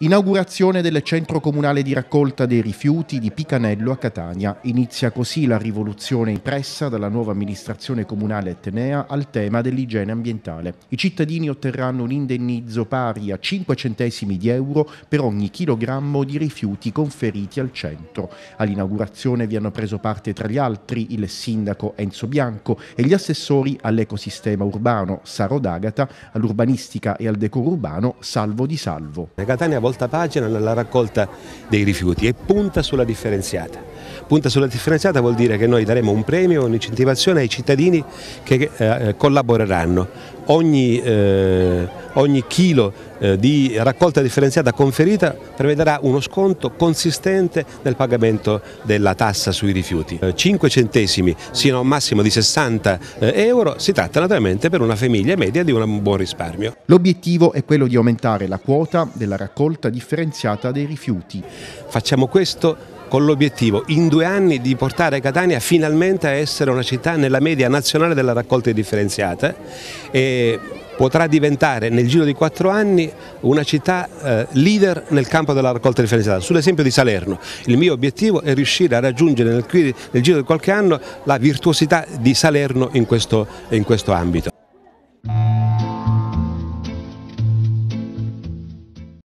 Inaugurazione del centro comunale di raccolta dei rifiuti di Picanello a Catania. Inizia così la rivoluzione impressa dalla nuova amministrazione comunale etnea al tema dell'igiene ambientale. I cittadini otterranno un indennizzo pari a 5 centesimi di euro per ogni chilogrammo di rifiuti conferiti al centro. All'inaugurazione vi hanno preso parte tra gli altri il sindaco Enzo Bianco e gli assessori all'ecosistema urbano Saro D'Agata, all'urbanistica e al decoro urbano Salvo Di Salvo. Catania volta pagina nella raccolta dei rifiuti e punta sulla differenziata. Punta sulla differenziata vuol dire che noi daremo un premio, un'incentivazione ai cittadini che eh, collaboreranno. Ogni, eh, ogni chilo eh, di raccolta differenziata conferita prevederà uno sconto consistente nel pagamento della tassa sui rifiuti. 5 eh, centesimi sino a un massimo di 60 eh, euro, si tratta naturalmente per una famiglia media di un buon risparmio. L'obiettivo è quello di aumentare la quota della raccolta differenziata dei rifiuti. Facciamo questo con l'obiettivo in due anni di portare Catania finalmente a essere una città nella media nazionale della raccolta differenziata e potrà diventare nel giro di quattro anni una città eh, leader nel campo della raccolta differenziata. Sull'esempio di Salerno, il mio obiettivo è riuscire a raggiungere nel, nel giro di qualche anno la virtuosità di Salerno in questo, in questo ambito.